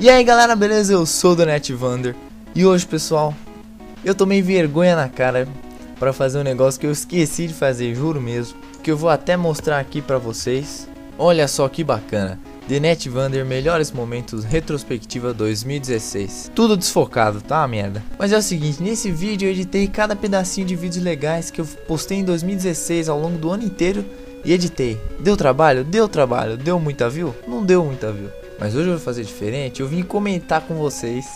E aí galera, beleza? Eu sou o Donete Vander. E hoje pessoal, eu tomei vergonha na cara Pra fazer um negócio que eu esqueci de fazer, juro mesmo Que eu vou até mostrar aqui pra vocês. Olha só que bacana. Net Vander Melhores Momentos Retrospectiva 2016 Tudo desfocado, tá merda? Mas é o seguinte, nesse vídeo eu editei cada pedacinho de vídeos legais Que eu postei em 2016 ao longo do ano inteiro E editei. Deu trabalho? Deu trabalho. Deu muita view? Não deu muita view mas hoje eu vou fazer diferente, eu vim comentar com vocês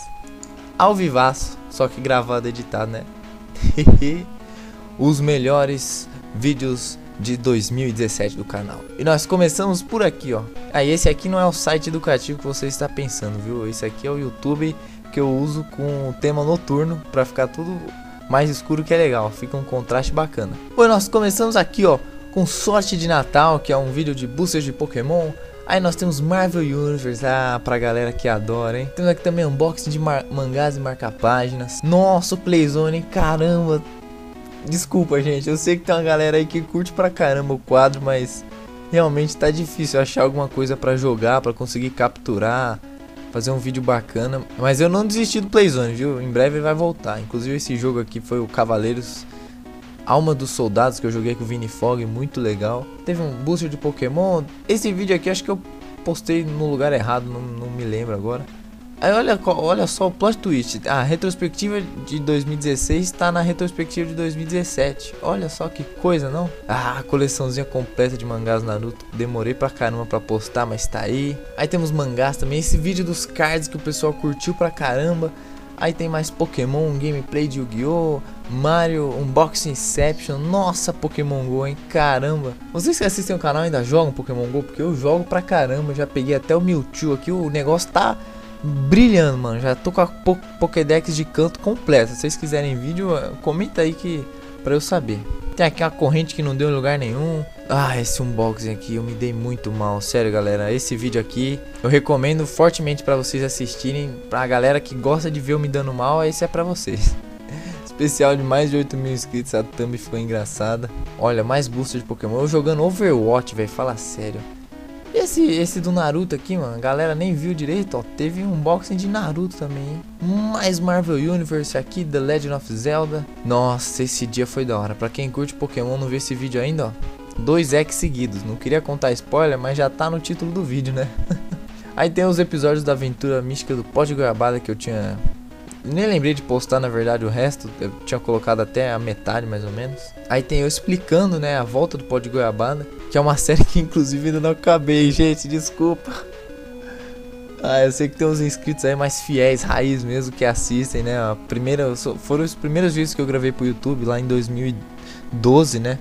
ao vivaço, só que gravado editado, né? Os melhores vídeos de 2017 do canal. E nós começamos por aqui, ó. Aí ah, esse aqui não é o site educativo que você está pensando, viu? Esse aqui é o YouTube que eu uso com o tema noturno para ficar tudo mais escuro que é legal, fica um contraste bacana. Pois nós começamos aqui, ó, com sorte de Natal, que é um vídeo de boosters de Pokémon Aí nós temos Marvel Universe, ah, pra galera que adora, hein? Temos aqui também unboxing de mangás e marca-páginas. Nossa, o Playzone, hein? Caramba! Desculpa, gente, eu sei que tem uma galera aí que curte pra caramba o quadro, mas realmente tá difícil achar alguma coisa para jogar, para conseguir capturar, fazer um vídeo bacana. Mas eu não desisti do Playzone, viu? Em breve ele vai voltar. Inclusive esse jogo aqui foi o Cavaleiros Alma dos Soldados que eu joguei com o Vini Fog, muito legal. Teve um booster de Pokémon. Esse vídeo aqui acho que eu postei no lugar errado, não, não me lembro agora. Aí olha, olha só o plot twist. A retrospectiva de 2016 está na retrospectiva de 2017. Olha só que coisa, não? Ah, coleçãozinha completa de mangás Naruto. Demorei pra caramba pra postar, mas tá aí. Aí temos mangás também. Esse vídeo dos cards que o pessoal curtiu pra caramba. Aí tem mais Pokémon, gameplay de Yu-Gi-Oh! Mario, Unboxing Inception. Nossa, Pokémon Go, hein? Caramba. Vocês que assistem o canal ainda jogam Pokémon Go? Porque eu jogo pra caramba. Já peguei até o Mewtwo aqui. O negócio tá brilhando, mano. Já tô com a po Pokédex de canto completa. Se vocês quiserem vídeo, comenta aí que pra eu saber. Tem aqui uma corrente que não deu lugar nenhum. Ah, esse unboxing aqui eu me dei muito mal, sério galera. Esse vídeo aqui eu recomendo fortemente para vocês assistirem. Pra galera que gosta de ver eu me dando mal, esse é pra vocês. Especial de mais de 8 mil inscritos, a thumb ficou engraçada. Olha, mais booster de Pokémon. Eu jogando Overwatch, velho, fala sério. Esse, esse do Naruto aqui, mano, a galera nem viu direito, ó. Teve um unboxing de Naruto também, hein? Mais Marvel Universe aqui, The Legend of Zelda. Nossa, esse dia foi da hora. Pra quem curte Pokémon não viu esse vídeo ainda, ó. Dois X seguidos. Não queria contar spoiler, mas já tá no título do vídeo, né? Aí tem os episódios da aventura mística do Pó de Goiabada que eu tinha nem lembrei de postar, na verdade, o resto. Eu tinha colocado até a metade, mais ou menos. Aí tem eu explicando, né, a volta do pó de goiabada. Que é uma série que, inclusive, ainda não acabei, gente. Desculpa. Ah, eu sei que tem uns inscritos aí mais fiéis, raiz mesmo, que assistem, né? A primeira, foram os primeiros vídeos que eu gravei pro YouTube lá em 2012, né?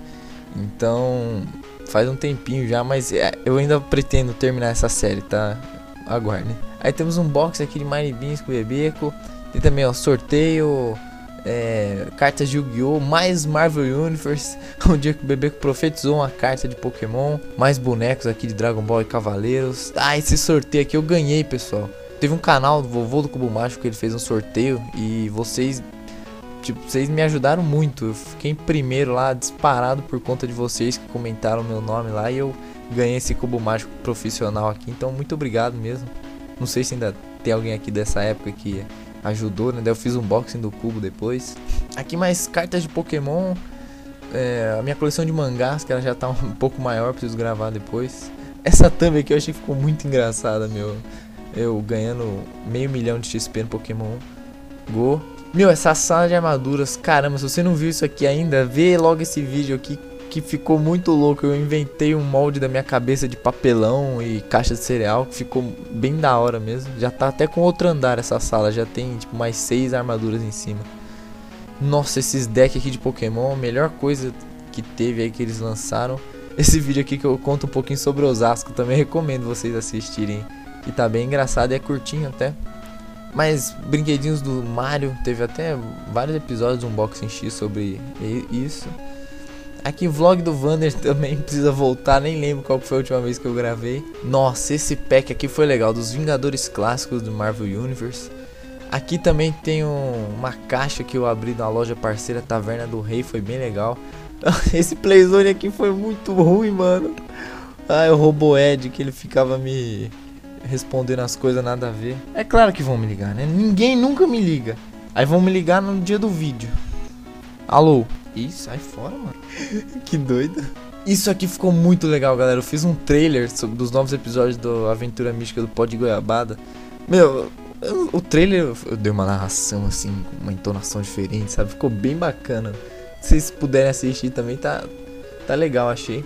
Então, faz um tempinho já, mas é, eu ainda pretendo terminar essa série, tá? Aguarde. Aí temos um box aqui de Mine Beans com Bebeco. Tem também, ó, sorteio, é, cartas de Yu-Gi-Oh! Mais Marvel Universe, um dia que o bebê profetizou uma carta de Pokémon, mais bonecos aqui de Dragon Ball e Cavaleiros. Ah, esse sorteio aqui eu ganhei, pessoal. Teve um canal do vovô do Cubo Mágico que ele fez um sorteio e vocês tipo, vocês me ajudaram muito. Eu fiquei em primeiro lá, disparado por conta de vocês que comentaram meu nome lá e eu ganhei esse cubo mágico profissional aqui. Então, muito obrigado mesmo. Não sei se ainda tem alguém aqui dessa época que ajudou, né? Eu fiz um unboxing do cubo depois. Aqui mais cartas de Pokémon. É, a minha coleção de mangás, que ela já tá um pouco maior, preciso gravar depois. Essa thumb aqui eu achei que ficou muito engraçada, meu. Eu ganhando meio milhão de XP no Pokémon Go. Meu, essa sala de armaduras, caramba, se você não viu isso aqui ainda, vê logo esse vídeo aqui que ficou muito louco. Eu inventei um molde da minha cabeça de papelão e caixa de cereal, que ficou bem da hora mesmo. Já tá até com outro andar essa sala, já tem tipo mais seis armaduras em cima. Nossa, esses decks aqui de Pokémon, a melhor coisa que teve aí que eles lançaram. Esse vídeo aqui que eu conto um pouquinho sobre Osasco, também recomendo vocês assistirem. Que tá bem engraçado e é curtinho até. Mas brinquedinhos do Mario, teve até vários episódios de unboxing X sobre isso. Aqui vlog do Vander também precisa voltar, nem lembro qual foi a última vez que eu gravei. Nossa, esse pack aqui foi legal, dos Vingadores clássicos do Marvel Universe. Aqui também tem um, uma caixa que eu abri na loja parceira Taverna do Rei, foi bem legal. Esse Playzone aqui foi muito ruim, mano. Ah, o Robo Ed, que ele ficava me respondendo as coisas nada a ver. É claro que vão me ligar, né? Ninguém nunca me liga. Aí vão me ligar no dia do vídeo. Alô? Ih, sai fora, mano. que doido. Isso aqui ficou muito legal, galera. Eu fiz um trailer sobre, dos novos episódios do Aventura Mística do Pod Goiabada. Meu, o trailer eu dei uma narração assim, uma entonação diferente, sabe? Ficou bem bacana. Se vocês puderem assistir também, tá, tá legal, achei.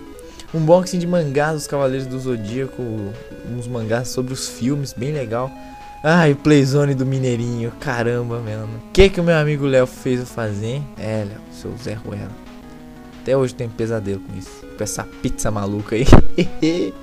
Um Unboxing de mangás dos Cavaleiros do Zodíaco, uns mangás sobre os filmes, bem legal. Ai, Playzone do Mineirinho, caramba, mano. O que que o meu amigo Léo fez eu fazer? É, Léo, seu Zé Ruela. Até hoje tem pesadelo com isso. Com essa pizza maluca aí.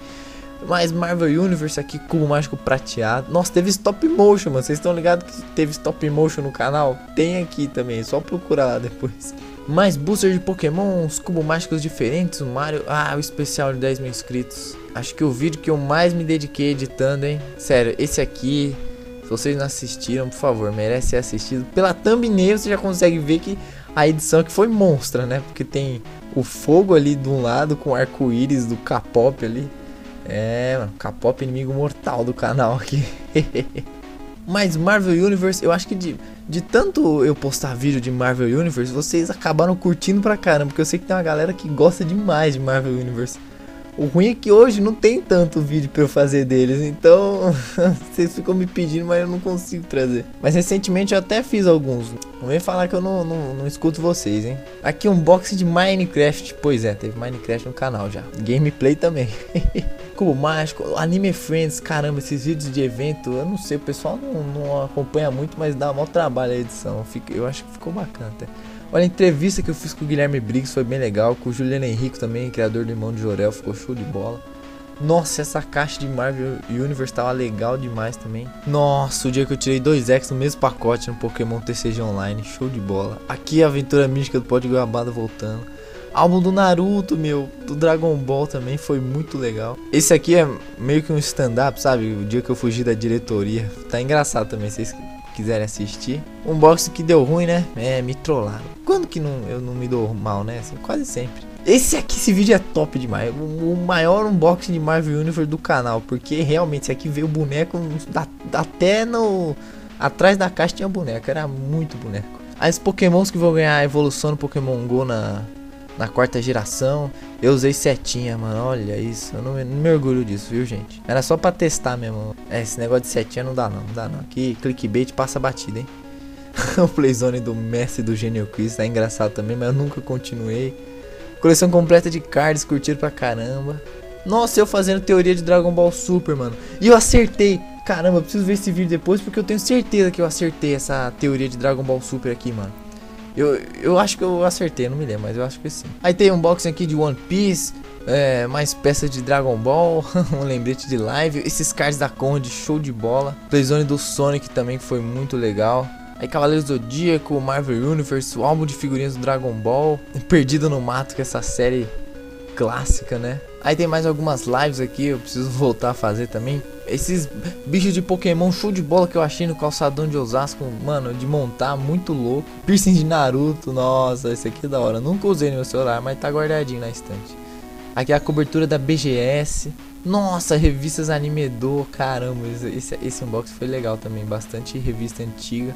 Mais Marvel Universe aqui, cubo mágico prateado. Nossa, teve stop motion, mano. Vocês estão ligados que teve stop motion no canal? Tem aqui também, só procurar lá depois. Mais booster de Pokémon, os cubos mágicos diferentes, o Mario. Ah, o especial de 10 mil inscritos. Acho que o vídeo que eu mais me dediquei editando, hein? Sério, esse aqui, se vocês não assistiram, por favor, merece ser assistido. Pela thumbnail você já consegue ver que a edição aqui foi monstra, né? Porque tem o fogo ali de um lado com o arco-íris do K-pop ali. É, mano, K-pop inimigo mortal do canal aqui. Mas Marvel Universe, eu acho que de, de tanto eu postar vídeo de Marvel Universe, vocês acabaram curtindo pra caramba. Porque eu sei que tem uma galera que gosta demais de Marvel Universe. O ruim é que hoje não tem tanto vídeo para eu fazer deles, então vocês ficam me pedindo, mas eu não consigo trazer. Mas recentemente eu até fiz alguns. Não vem falar que eu não, não, não escuto vocês, hein? Aqui um box de Minecraft. Pois é, teve Minecraft no canal já. Gameplay também. Cubo Mágico, Anime Friends, caramba, esses vídeos de evento, eu não sei, o pessoal não, não acompanha muito, mas dá maior trabalho a edição. Eu acho que ficou bacana até. Olha, a entrevista que eu fiz com o Guilherme Briggs foi bem legal. Com o Juliano Henrique também, criador do Irmão de Jorel, ficou show de bola. Nossa, essa caixa de Marvel Universe tava legal demais também. Nossa, o dia que eu tirei dois X no mesmo pacote no Pokémon TCG Online, show de bola. Aqui a aventura mística do Pod Goiabada voltando. Álbum do Naruto, meu, do Dragon Ball também foi muito legal. Esse aqui é meio que um stand-up, sabe? O dia que eu fugi da diretoria. Tá engraçado também, vocês quiserem assistir. Um box que deu ruim, né? É, me trollaram. Quando que não, eu não me dou mal, né? Assim, quase sempre. Esse aqui, esse vídeo é top demais. O, o, maior unboxing de Marvel Universe do canal. Porque realmente, esse aqui veio o boneco da, até no. Atrás da caixa tinha boneco. Era muito boneco. As pokémons que vão ganhar a evolução no Pokémon GO na, na quarta geração. Eu usei setinha, mano. Olha isso. Eu não, não, me orgulho disso, viu, gente? Era só pra testar mesmo. É, esse negócio de setinha não dá não, não dá não. Aqui, clickbait passa batida, hein? o playzone do Messi do Genial Quiz tá engraçado também, mas eu nunca continuei. Coleção completa de cards, curtido pra caramba. Nossa, eu fazendo teoria de Dragon Ball Super, mano. E eu acertei. Caramba, eu preciso ver esse vídeo depois porque eu tenho certeza que eu acertei essa teoria de Dragon Ball Super aqui, mano. Eu, eu acho que eu acertei, não me lembro, mas eu acho que sim. Aí tem um unboxing aqui de One Piece, é, mais peças de Dragon Ball, um lembrete de live, esses cards da Conde, show de bola. Playzone do Sonic também que foi muito legal. Aí Cavaleiros do Zodíaco, Marvel Universe, o álbum de figurinhas do Dragon Ball, Perdido no Mato, que é essa série clássica, né? Aí tem mais algumas lives aqui, eu preciso voltar a fazer também. Esses bichos de Pokémon show de bola que eu achei no calçadão de Osasco, mano, de montar, muito louco. Piercing de Naruto, nossa, esse aqui é da hora. Nunca usei no meu celular, mas tá guardadinho na estante. Aqui é a cobertura da BGS. Nossa, revistas Animedor, caramba, esse, esse unboxing foi legal também. Bastante revista antiga.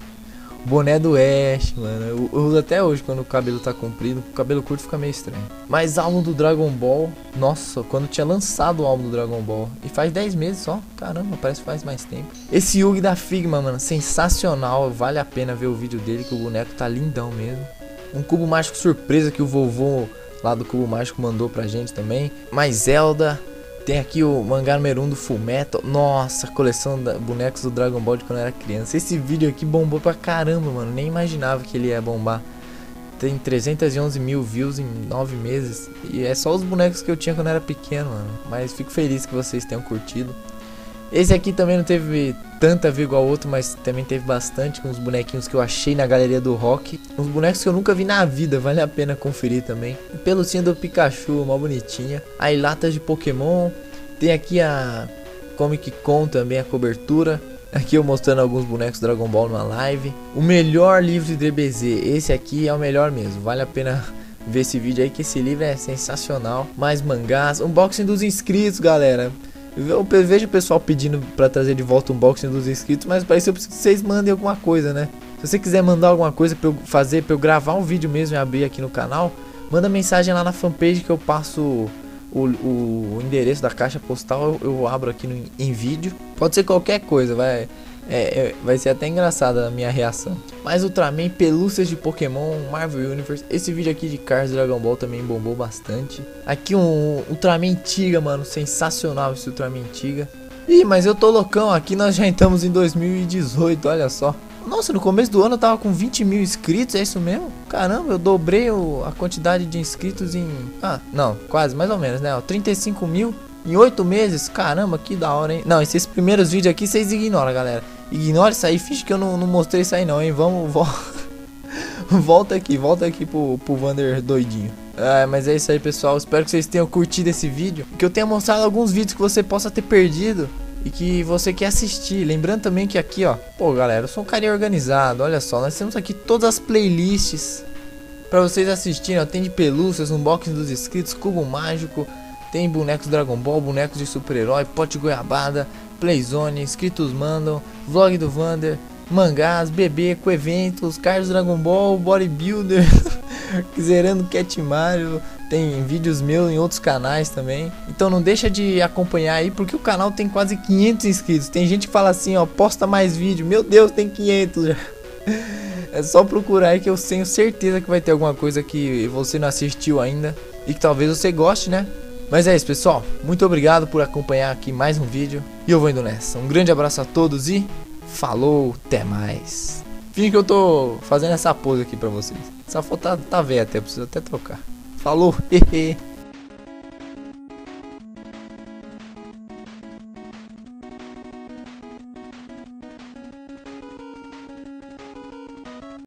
Boné do Ash, mano. Eu, eu, uso até hoje quando o cabelo tá comprido. O cabelo curto fica meio estranho. Mas álbum do Dragon Ball. Nossa, quando tinha lançado o álbum do Dragon Ball. E faz 10 meses só. Caramba, parece que faz mais tempo. Esse Yugi da Figma, mano. Sensacional. Vale a pena ver o vídeo dele, que o boneco tá lindão mesmo. Um cubo mágico surpresa que o vovô lá do cubo mágico mandou pra gente também. Mais Zelda. Tem aqui o mangá número 1 do Full Metal. Nossa, coleção de bonecos do Dragon Ball de quando eu era criança. Esse vídeo aqui bombou pra caramba, mano. Nem imaginava que ele ia bombar. Tem 311 mil views em 9 meses. E é só os bonecos que eu tinha quando eu era pequeno, mano. Mas fico feliz que vocês tenham curtido. Esse aqui também não teve tanta view igual outro, mas também teve bastante com os bonequinhos que eu achei na galeria do rock. Uns bonecos que eu nunca vi na vida, vale a pena conferir também. Pelucinha do Pikachu, uma bonitinha. Aí latas de Pokémon. Tem aqui a Comic Con também, a cobertura. Aqui eu mostrando alguns bonecos Dragon Ball numa live. O melhor livro de DBZ, esse aqui é o melhor mesmo, vale a pena ver esse vídeo aí que esse livro é sensacional. Mais mangás, unboxing dos inscritos, galera. Eu vejo o pessoal pedindo pra trazer de volta o unboxing dos inscritos, mas parece que eu preciso que vocês mandem alguma coisa, né? Se você quiser mandar alguma coisa pra eu fazer, pra eu gravar um vídeo mesmo e abrir aqui no canal, manda mensagem lá na fanpage que eu passo o, o endereço da caixa postal, eu, eu abro aqui no, em vídeo. Pode ser qualquer coisa, vai. É, é, vai ser até engraçada a minha reação. Mas Ultraman, pelúcias de Pokémon, Marvel Universe. Esse vídeo aqui de Cars Dragon Ball também bombou bastante. Aqui um Ultraman Tiga, mano. Sensacional esse Ultraman Tiga. Ih, mas eu tô loucão. Aqui nós já estamos em 2018, olha só. Nossa, no começo do ano eu tava com 20 mil inscritos, é isso mesmo? Caramba, eu dobrei o, a quantidade de inscritos em... Ah, não, quase, mais ou menos, né? 35 mil em 8 meses. Caramba, que da hora, hein? Não, esses primeiros vídeos aqui vocês ignoram, galera. Ignora isso aí, finge que eu não, não mostrei isso aí não, hein? Vamos, vo volta aqui, volta aqui pro, pro Vander doidinho. É, mas é isso aí, pessoal. Espero que vocês tenham curtido esse vídeo. Que eu tenha mostrado alguns vídeos que você possa ter perdido e que você quer assistir. Lembrando também que aqui, ó, pô, galera, eu sou um carinha organizado. Olha só, nós temos aqui todas as playlists para vocês assistirem. Ó, tem de pelúcias, unboxing dos inscritos, cubo mágico, tem bonecos Dragon Ball, bonecos de super-herói, pote goiabada, Playzone, inscritos mandam, vlog do Vander, mangás, bebê com eventos, cards Dragon Ball, bodybuilder, zerando Cat Mario, tem vídeos meus em outros canais também. Então não deixa de acompanhar aí porque o canal tem quase 500 inscritos. Tem gente que fala assim, ó, posta mais vídeo. Meu Deus, tem 500 já. É só procurar aí que eu tenho certeza que vai ter alguma coisa que você não assistiu ainda e que talvez você goste, né? Mas é isso, pessoal. Muito obrigado por acompanhar aqui mais um vídeo. E eu vou indo nessa. Um grande abraço a todos e falou, até mais. Finge que eu tô fazendo essa pose aqui pra vocês. Essa foto tá, tá velha até, preciso até trocar. Falou, hehe.